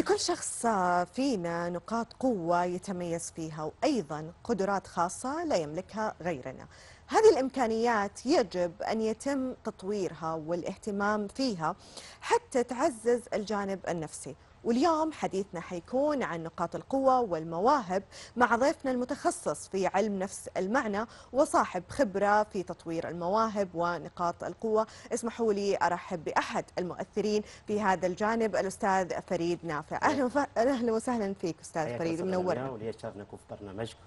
لكل شخص فينا نقاط قوة يتميز فيها وأيضا قدرات خاصة لا يملكها غيرنا. هذه الإمكانيات يجب أن يتم تطويرها والاهتمام فيها حتى تعزز الجانب النفسي. واليوم حديثنا حيكون عن نقاط القوة والمواهب مع ضيفنا المتخصص في علم نفس المعنى وصاحب خبرة في تطوير المواهب ونقاط القوة. اسمحوا لي أرحب بأحد المؤثرين في هذا الجانب الأستاذ فريد نافع. أهلا. أهلا وسهلا فيك أستاذ فريد منورنا. ولي نكون في برنامجكم.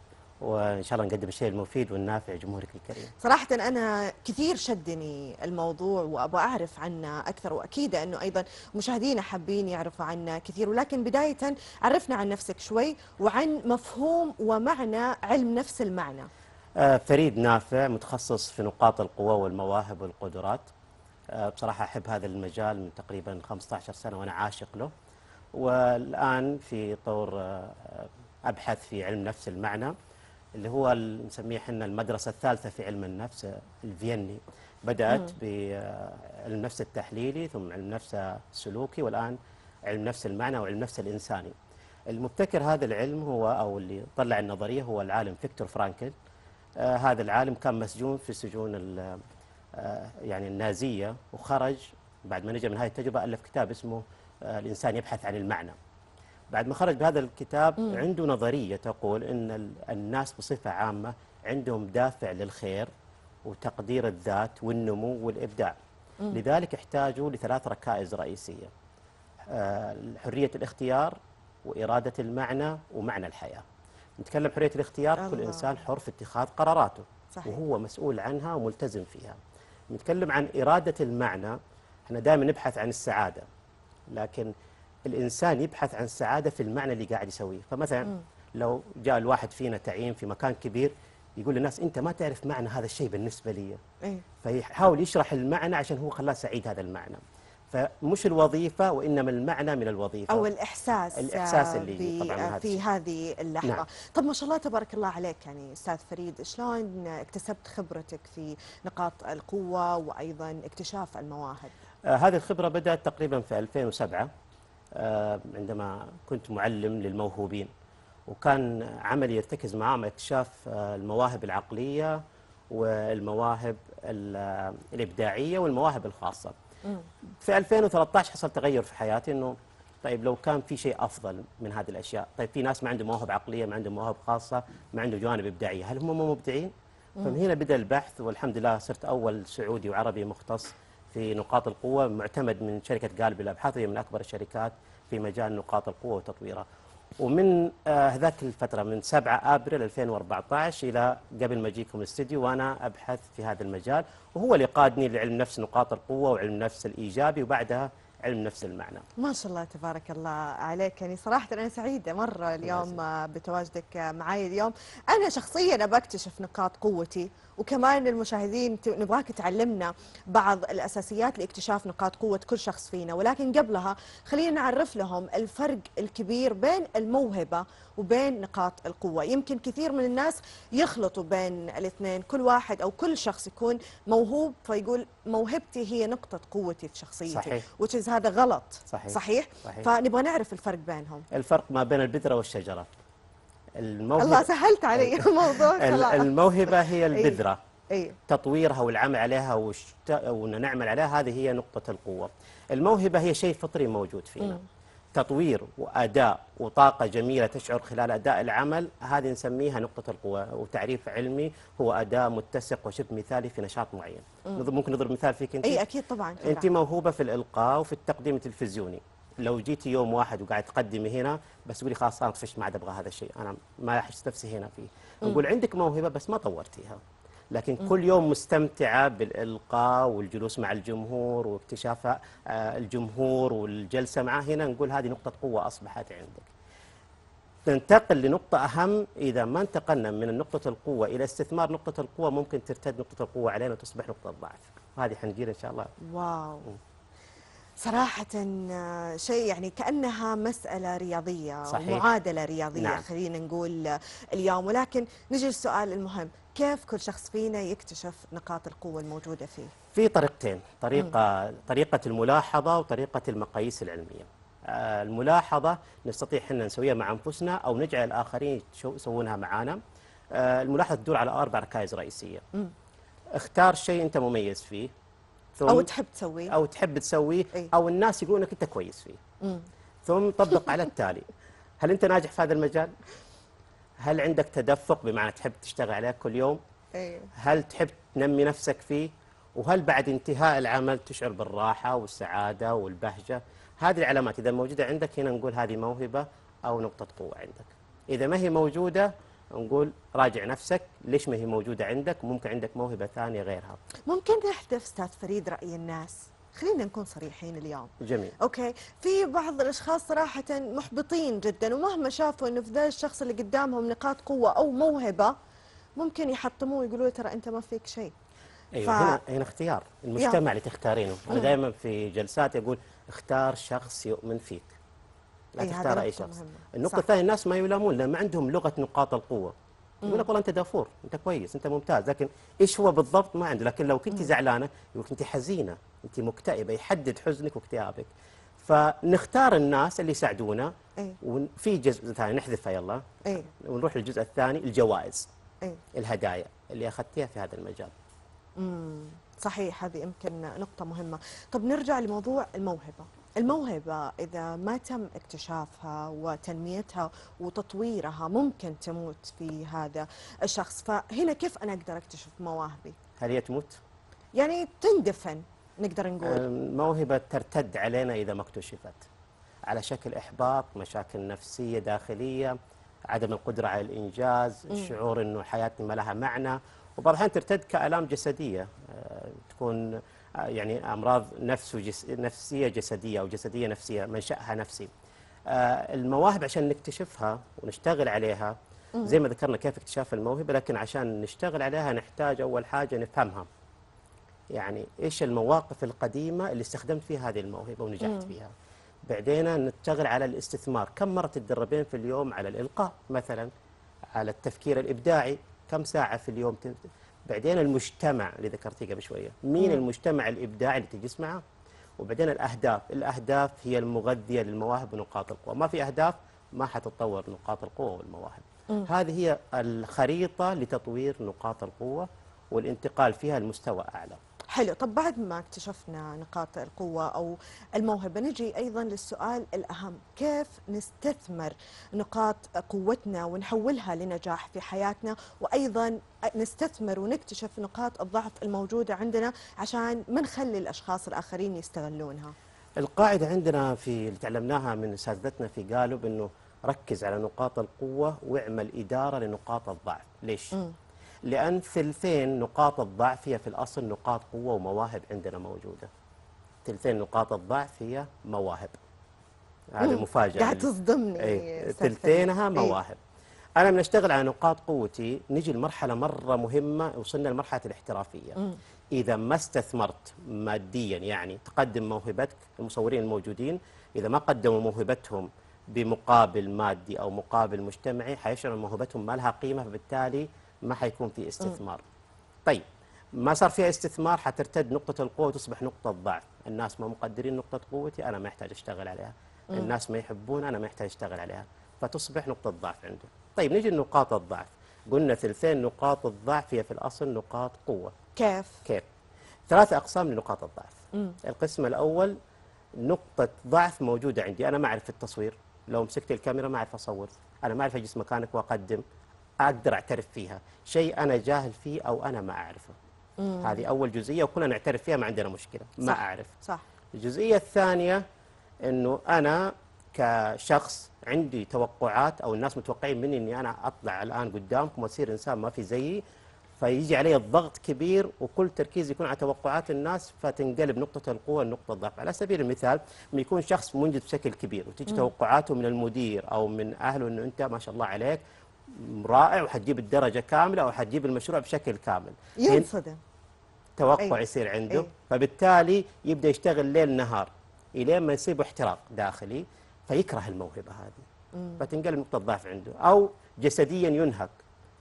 وإن شاء الله نقدم الشيء المفيد والنافع لجمهورك الكريم. صراحة أنا كثير شدني الموضوع وأبغى أعرف عنه أكثر وأكيد أنه أيضا مشاهدينا حابين يعرفوا عنه كثير ولكن بداية عرفنا عن نفسك شوي وعن مفهوم ومعنى علم نفس المعنى. آه، فريد نافع متخصص في نقاط القوة والمواهب والقدرات. آه، بصراحة أحب هذا المجال من تقريبا 15 سنة وأنا عاشق له. والآن في طور آه، أبحث في علم نفس المعنى. اللي هو نسميه إحنا المدرسة الثالثة في علم النفس الفيني. بدأت بعلم النفس التحليلي ثم علم النفس السلوكي والآن علم نفس المعنى وعلم النفس الإنساني. المبتكر هذا العلم هو أو اللي طلع النظرية هو العالم فيكتور فرانكل. آه هذا العالم كان مسجون في سجون ال- آه يعني النازية وخرج بعد ما نجا من هذه التجربة ألف كتاب اسمه آه الإنسان يبحث عن المعنى. بعد ما خرج بهذا الكتاب مم. عنده نظرية تقول أن ال- الناس بصفة عامة عندهم دافع للخير وتقدير الذات والنمو والإبداع مم. لذلك احتاجوا لثلاث ركائز رئيسية آه، حرية الاختيار وإرادة المعنى ومعنى الحياة نتكلم حرية الاختيار كل الله. إنسان حر في اتخاذ قراراته صحيح. وهو مسؤول عنها وملتزم فيها نتكلم عن إرادة المعنى إحنا دائما نبحث عن السعادة لكن الإنسان يبحث عن السعادة في المعنى اللي قاعد يسويه فمثلا مم. لو جاء الواحد فينا تعيين في مكان كبير يقول للناس أنت ما تعرف معنى هذا الشيء بالنسبة لي إيه؟ فيحاول يشرح المعنى عشان هو خلاه سعيد هذا المعنى فمش الوظيفة وإنما المعنى من الوظيفة أو الإحساس الإحساس آه، اللي في, طبعاً آه، في. هذه اللحظة نعم. طب ما شاء الله تبارك الله عليك يعني أستاذ فريد شلون اكتسبت خبرتك في نقاط القوة وأيضا اكتشاف المواهب آه هذه الخبرة بدأت تقريبا في 2007 آه عندما كنت معلم للموهوبين وكان عملي يرتكز معهم اكتشاف آه المواهب العقلية والمواهب ال- آه، الإبداعية والمواهب الخاصة. في 2013 حصل تغير في حياتي إنه طيب لو كان في شيء أفضل من هذه الأشياء، طيب في ناس ما عندهم مواهب عقلية، ما عندهم مواهب خاصة، ما عندهم جوانب إبداعية، هل هم مبدعين؟ فمن هنا بدأ البحث والحمد لله صرت أول سعودي وعربي مختص في نقاط القوة معتمد من شركة قالب الأبحاث وهي من أكبر الشركات في مجال نقاط القوة وتطويرها. ومن آه، هذاك الفترة من 7 آبريل 2014 إلى قبل ما اجيكم الاستديو وأنا أبحث في هذا المجال وهو اللي قادني لعلم نفس نقاط القوة وعلم نفس الإيجابي وبعدها علم نفس المعنى. ما شاء الله تبارك الله عليك. يعني صراحة أنا سعيدة مرة اليوم بتواجدك معي اليوم. أنا شخصيا أبى أكتشف نقاط قوتي وكمان المشاهدين نبغاك تعلمنا بعض الأساسيات لاكتشاف نقاط قوة كل شخص فينا. ولكن قبلها خلينا نعرف لهم الفرق الكبير بين الموهبة وبين نقاط القوة. يمكن كثير من الناس يخلطوا بين الاثنين. كل واحد أو كل شخص يكون موهوب فيقول موهبتي هي نقطة قوتي في شخصيتي صحيح. هذا غلط صحيح. صحيح صحيح. فنبغى نعرف الفرق بينهم الفرق ما بين البذرة والشجرة. الموهبه الله سهلت علي الموضوع ال- خلاص الموهبة هي البذرة اي تطويرها والعمل عليها وشت... وان نعمل عليها هذه هي نقطة القوة. الموهبة هي شيء فطري موجود فينا. مم. تطوير وأداء وطاقة جميلة تشعر خلال أداء العمل هذه نسميها نقطة القوة وتعريف علمي هو أداء متسق وشبه مثالي في نشاط معين. نضرب- ممكن نضرب مثال فيك أنت؟ إي أكيد طبعا أنت موهوبة في الإلقاء وفي التقديم التلفزيوني. لو جيتي يوم واحد وقاعد تقدمي هنا بس تقولي خلاص أنا طفشت ما عاد أبغى هذا الشيء أنا ما احس نفسي هنا فيه. نقول عندك موهبة بس ما طورتيها. لكن كل يوم مستمتعة بالإلقاء والجلوس مع الجمهور واكتشاف الجمهور والجلسة معه. هنا نقول هذه نقطة قوة أصبحت عندك. ننتقل لنقطة أهم. إذا ما انتقلنا من نقطة القوة إلى استثمار نقطة القوة ممكن ترتد نقطة القوة علينا وتصبح نقطة ضعف. وهذه حنجينا إن شاء الله. واو. صراحة شيء يعني كأنها مسألة رياضية صحيح. معادلة رياضية نعم. خلينا نقول اليوم. ولكن نجي للسؤال المهم. كيف كل شخص فينا يكتشف نقاط القوة الموجودة فيه؟ في طريقتين طريقة طريقة الملاحظة وطريقة المقاييس العلمية. آه، الملاحظة نستطيع إحنا نسويها مع أنفسنا أو نجعل الآخرين يشو- يسوونها معانا. آه، الملاحظة تدور على أربع ركائز رئيسية. اختار شيء أنت مميز فيه. ثم أو تحب تسويه. أو تحب تسويه. إيه. أو الناس يقولون أنك أنت كويس فيه. مم. ثم طبق على التالي. هل أنت ناجح في هذا المجال؟ هل عندك تدفق بمعنى تحب تشتغل عليه كل يوم؟ إيه هل تحب تنمي نفسك فيه؟ وهل بعد انتهاء العمل تشعر بالراحة والسعادة والبهجة؟ هذه العلامات إذا موجودة عندك هنا نقول هذه موهبة أو نقطة قوة عندك. إذا ما هي موجودة نقول راجع نفسك ليش ما هي موجودة عندك؟ ممكن عندك موهبة ثانية غيرها. ممكن نحذف أستاذ فريد رأي الناس خلينا نكون صريحين اليوم. جميل. أوكي؟ في بعض الأشخاص صراحة محبطين جدا ومهما شافوا انه في ذا الشخص اللي قدامهم نقاط قوة أو موهبة ممكن يحطموه ويقولوا ترى أنت ما فيك شيء. أيوه ف- هنا هنا اختيار. المجتمع اللي تختارينه. أنا دائما في جلسات أقول اختار شخص يؤمن فيك. لا أي، تختار أي شخص. مهمة. النقطة. الثانية الناس ما يلامون لأن ما عندهم لغة نقاط القوة. يقول لك والله أنت دافور أنت كويس أنت ممتاز لكن إيش هو بالضبط؟ ما عنده. لكن لو كنت زعلانة يقول أنت حزينة. انت مكتئبة يحدد حزنك واكتئابك. فنختار الناس اللي يساعدونا إيه. وفي جزء ثاني نحذفها يلا. إيه. ونروح للجزء الثاني الجوائز. إيه. الهدايا اللي أخذتيها في هذا المجال. امم صحيح هذه يمكن نقطة مهمة. طب نرجع لموضوع الموهبة. الموهبة إذا ما تم اكتشافها وتنميتها وتطويرها ممكن تموت في هذا الشخص. فهنا كيف أنا أقدر أكتشف مواهبي؟ هل هي تموت؟ يعني تندفن. نقدر نقول. الموهبة ترتد علينا إذا ما اكتشفت. على شكل إحباط مشاكل نفسية داخلية عدم القدرة على الإنجاز الشعور أنه حياتي ما لها معنى. وبعض الأحيان ترتد كآلام جسدية. آه، تكون آه، يعني أمراض نفس وجس نفسية جسدية أو جسدية نفسية منشأها نفسي. آه، المواهب عشان نكتشفها ونشتغل عليها زي ما ذكرنا كيف اكتشاف الموهبة لكن عشان نشتغل عليها نحتاج أول حاجة نفهمها. يعني إيش المواقف القديمة اللي استخدمت فيها هذه الموهبة ونجحت فيها؟ بعدين نشتغل على الاستثمار. كم مرة تتدربين في اليوم على الإلقاء؟ مثلا على التفكير الإبداعي. كم ساعة في اليوم ت... بعدين المجتمع اللي ذكرتيه قبل شوية. مين المجتمع الإبداعي اللي تجلس معه؟ وبعدين الأهداف. الأهداف هي المغذية للمواهب ونقاط القوة. ما في أهداف ما حتتطور نقاط القوة والمواهب. هذه هي الخريطة لتطوير نقاط القوة والانتقال فيها لمستوى أعلى. حلو. طب بعد ما اكتشفنا نقاط القوة أو الموهبة نجي أيضا للسؤال الأهم. كيف نستثمر نقاط قوتنا ونحولها لنجاح في حياتنا؟ وأيضا نستثمر ونكتشف نقاط الضعف الموجودة عندنا عشان ما نخلي الأشخاص الآخرين يستغلونها. القاعدة عندنا في اللي تعلمناها من اساتذتنا في قالب إنه ركز على نقاط القوة واعمل إدارة لنقاط الضعف، ليش؟ لأن ثلثين نقاط الضعف هي في الأصل نقاط قوة ومواهب عندنا موجودة. ثلثين نقاط الضعف هي مواهب. هذه مم. مفاجأة قاعد تصدمني إيه، أستاذ ثلثينها. إيه. مواهب. أنا من أشتغل على نقاط قوتي نجي لمرحلة مرة مهمة وصلنا لمرحلة الاحترافية. إذا ما استثمرت ماديا يعني تقدم موهبتك المصورين الموجودين إذا ما قدموا موهبتهم بمقابل مادي أو مقابل مجتمعي حيشعروا أن موهبتهم ما لها قيمة فبالتالي ما حيكون في استثمار. طيب ما صار فيها استثمار حترتد نقطة القوة وتصبح نقطة ضعف، الناس ما مقدرين نقطة قوتي أنا ما يحتاج أشتغل عليها، الناس ما يحبون أنا ما يحتاج أشتغل عليها، فتصبح نقطة ضعف عنده. طيب نجي لنقاط الضعف، قلنا ثلثين نقاط الضعف هي في الأصل نقاط قوة. كيف؟ كيف؟ ثلاثة أقسام لنقاط الضعف. القسم الأول نقطة ضعف موجودة عندي. أنا ما أعرف التصوير. لو مسكت الكاميرا ما أعرف أصور. أنا ما أعرف أجلس مكانك وأقدم. أقدر أعترف فيها. شيء أنا جاهل فيه أو أنا ما أعرفه. هذه أول جزئية وكلنا نعترف فيها ما عندنا مشكلة. ما صح. أعرف. صح. الجزئية الثانية أنه أنا كشخص عندي توقعات أو الناس متوقعين مني أني أنا أطلع الآن قدامكم وأصير إنسان ما في زيي فيجي علي الضغط كبير وكل تركيز يكون على توقعات الناس فتنقلب نقطة القوة لنقطة الضعف. على سبيل المثال يكون شخص منجز بشكل كبير وتيجي توقعاته من المدير أو من أهله أنه أنت ما شاء الله عليك رائع وحتجيب الدرجة كاملة أو حتجيب المشروع بشكل كامل. ينصدم توقع أيوة. يصير عنده. أيوة. فبالتالي يبدأ يشتغل ليل نهار إلين ما يصيبه احتراق داخلي فيكره الموهبة هذه. فتنقلب نقطة ضعف عنده. أو جسديا ينهك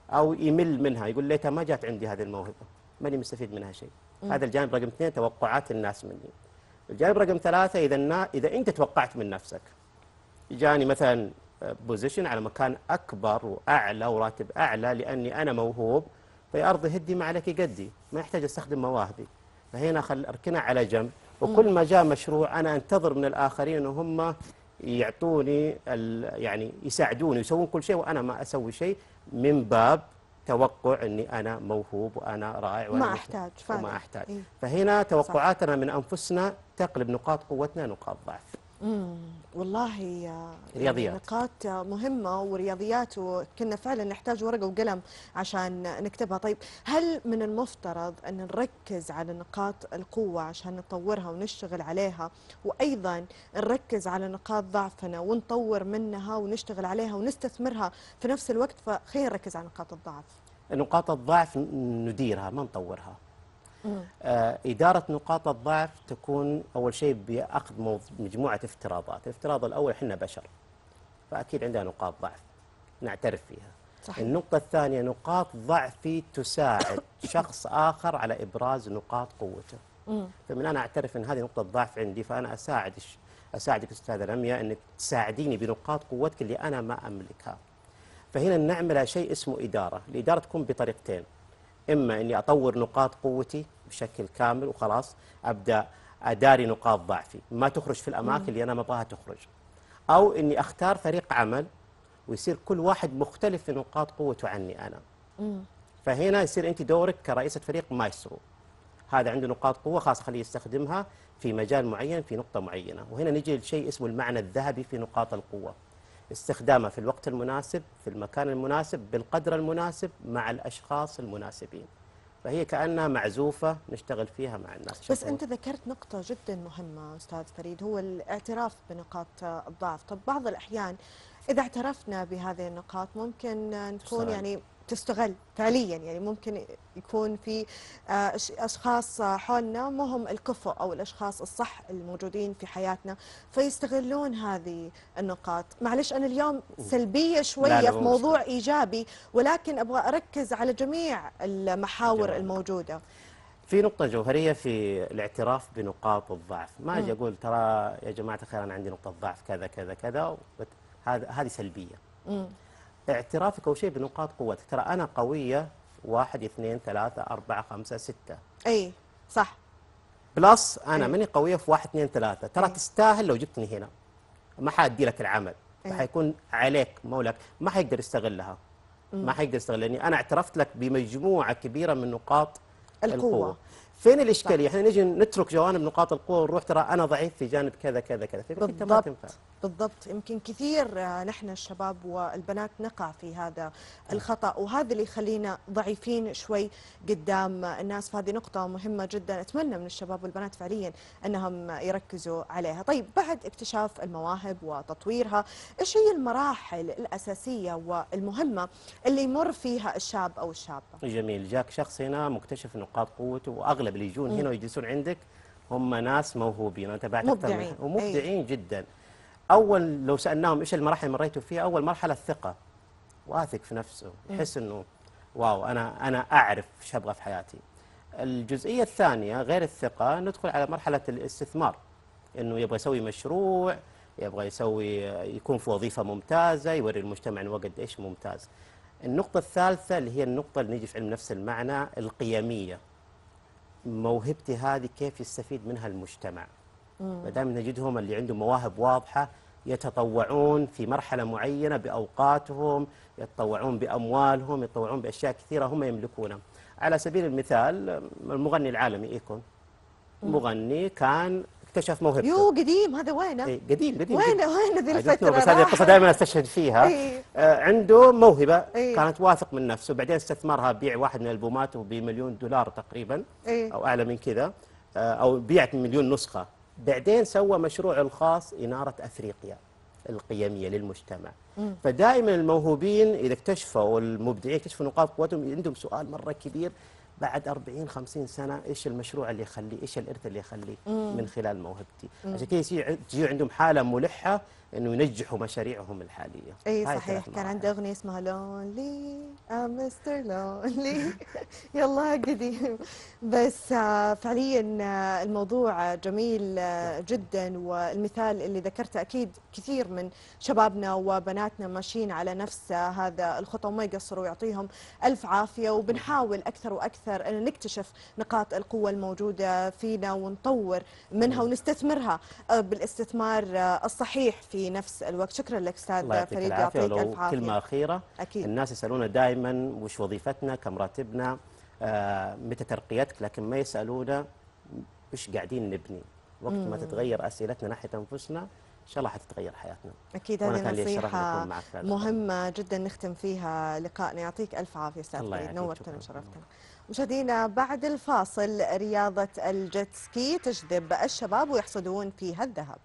أو يمل منها يقول ليتها ما جات عندي هذه الموهبة ماني مستفيد منها شيء. هذا الجانب رقم اثنين توقعات الناس مني. الجانب رقم ثلاثة إذا النا... إذا أنت توقعت من نفسك جاني مثلا بوزيشن على مكان أكبر وأعلى وراتب أعلى لأني أنا موهوب فيا أرضي هدي ما عليك قدي ما يحتاج أستخدم مواهبي. فهنا خل أركنها على جنب. وكل ما جاء مشروع أنا أنتظر من الآخرين أن هم يعطوني. يعني يساعدوني يسوون كل شيء وأنا ما أسوي شيء من باب توقع أني أنا موهوب وأنا رائع وأنا ما أحتاج فعلا وما أحتاج. إيه. فهنا توقعاتنا من أنفسنا تقلب نقاط قوتنا نقاط ضعف. مم. والله يا- رياضيات. نقاط مهمة ورياضيات وكنا فعلا نحتاج ورقة وقلم عشان نكتبها. طيب هل من المفترض أن نركز على نقاط القوة عشان نطورها ونشتغل عليها؟ وأيضا نركز على نقاط ضعفنا ونطور منها ونشتغل عليها ونستثمرها في نفس الوقت؟ فخلينا نركز على نقاط الضعف. نقاط الضعف نديرها ما نطورها. آه، إدارة نقاط الضعف تكون أول شيء بأخذ مجموعة افتراضات. الافتراض الأول إحنا بشر فأكيد عندنا نقاط ضعف نعترف فيها. صحيح. النقطة الثانية نقاط ضعفي تساعد شخص آخر على إبراز نقاط قوته. فمن أنا أعترف أن هذه نقطة ضعف عندي فأنا أساعد أساعدك أستاذة رمية أنك تساعديني بنقاط قوتك اللي أنا ما أملكها. فهنا نعمل شيء اسمه إدارة. الإدارة تكون بطريقتين. إما أني أطور نقاط قوتي بشكل كامل وخلاص أبدأ أداري نقاط ضعفي. ما تخرج في الأماكن اللي أنا ما أبغاها تخرج. أو أني أختار فريق عمل ويصير كل واحد مختلف في نقاط قوته عني أنا. فهنا يصير أنت دورك كرئيسة فريق مايسترو هذا عنده نقاط قوة خلاص خليه يستخدمها في مجال معين في نقطة معينة. وهنا نجي لشيء اسمه المعنى الذهبي في نقاط القوة. استخدامها في الوقت المناسب في المكان المناسب بالقدر المناسب مع الأشخاص المناسبين فهي كأنها معزوفة نشتغل فيها مع الناس بس شكراً. أنت ذكرت نقطة جدا مهمة أستاذ فريد هو الاعتراف بنقاط الضعف طب بعض الأحيان إذا اعترفنا بهذه النقاط ممكن نكون. يعني تستغل فعليا. يعني ممكن يكون في آه، أش- أشخاص حولنا ما هم الكفؤ أو الأشخاص الصح الموجودين في حياتنا فيستغلون هذه النقاط. معلش أنا اليوم سلبية شوية لا، في مو موضوع إيجابي ولكن أبغى أركز على جميع المحاور جميل. الموجودة. في نقطة جوهرية في الاعتراف بنقاط الضعف، ما أجي أقول ترى يا جماعة الخير أنا عندي نقطة ضعف كذا كذا كذا هذا هذه سلبية. اعترافك اول شيء بنقاط قوتك، ترى أنا قوية واحد اثنين ثلاثة أربعة خمسة ستة. أي صح بلس أنا إيه. ماني قوية في واحد اثنين ثلاثة، ترى إيه. تستاهل لو جبتني هنا. ما حأدي لك العمل، إيه. حيكون عليك مولك، ما حيقدر يستغلها. ما حيقدر يستغل لاني أنا اعترفت لك بمجموعة كبيرة من نقاط القوة. فين الإشكالية؟ إحنا نجي نترك جوانب نقاط القوة ونروح ترى أنا ضعيف في جانب كذا كذا كذا. لك أنت ما بالضبط. تنفع. بالضبط. يمكن كثير آه، نحن الشباب والبنات نقع في هذا الخطأ وهذا اللي يخلينا ضعيفين شوي قدام الناس فهذه نقطة مهمة جدا. أتمنى من الشباب والبنات فعليا أنهم يركزوا عليها. طيب بعد اكتشاف المواهب وتطويرها إيش هي المراحل الأساسية والمهمة اللي يمر فيها الشاب أو الشابة؟ جميل. جاك شخص هنا مكتشف نقاط قوته واغلب اللي يجون هنا ويجلسون عندك هم ناس موهوبين. أنا تابعت أكثر من مبدعين. ومبدعين جدا. أول لو سألناهم إيش المراحل اللي مريتوا فيها أول مرحلة الثقة. واثق في نفسه. يحس إنه واو أنا أنا أعرف إيش أبغى في حياتي. الجزئية الثانية غير الثقة ندخل على مرحلة الاستثمار. إنه يبغى يسوي مشروع يبغى يسوي يكون في وظيفة ممتازة يوري المجتمع إنه هو قد إيش ممتاز. النقطة الثالثة اللي هي النقطة اللي نيجي في علم نفس المعنى القيمية. موهبتي هذه كيف يستفيد منها المجتمع. ما دام نجدهم اللي عندهم مواهب واضحة يتطوعون في مرحلة معينة بأوقاتهم يتطوعون بأموالهم يتطوعون بأشياء كثيرة هم يملكونها. على سبيل المثال المغني العالمي إيكون. مغني كان اكتشف موهبته يو قديم هذا وينه إيه، قديم قديم وين جداً. وين ذي الفترة بس هذه القصة راحت؟ دائما أستشهد فيها إيه. آه عنده موهبة إيه. كانت واثق من نفسه بعدين استثمرها بيع واحد من البوماته بمليون دولار تقريبا إيه. أو أعلى من كذا آه أو بيعت مليون نسخة بعدين سوى مشروعه الخاص إنارة أفريقيا القيمية للمجتمع فدائما الموهوبين إذا اكتشفوا والمبدعين اكتشفوا نقاط قوتهم عندهم سؤال مرة كبير بعد 40 50 سنة إيش المشروع اللي يخليه إيش الإرث اللي يخليه من خلال موهبتي؟ عشان كذا يصير تجي عندهم حالة ملحة إنه ينجحوا مشاريعهم الحالية. اي هاي صحيح. كان. عنده أغنية اسمها لونلي مستر لونلي يلا قديم. بس آه، فعليا آه، الموضوع جميل آه، جدا والمثال اللي ذكرته أكيد كثير من شبابنا وبناتنا ماشيين على نفس هذا الخطى وما يقصروا يعطيهم ألف عافية. وبنحاول أكثر وأكثر إن نكتشف نقاط القوة الموجودة فينا ونطور منها ونستثمرها بالاستثمار الصحيح في نفس الوقت. شكرا لك أستاذ فريد العافية. يعطيك الف عافيه كلمة أخيرة أكيد. الناس يسألونا دائما وش وظيفتنا كم راتبنا آه متى ترقيتك لكن ما يسألونا وش قاعدين نبني. وقت ما تتغير أسئلتنا ناحية أنفسنا إن شاء الله حتتغير حياتنا. أكيد هذه نصيحة في. مهمة جدا نختم فيها لقائنا يعطيك ألف عافية أستاذ فريد. نورتنا. وشرفتنا. مشاهدينا بعد الفاصل رياضة ال jet ski تجذب الشباب ويحصدون فيها الذهب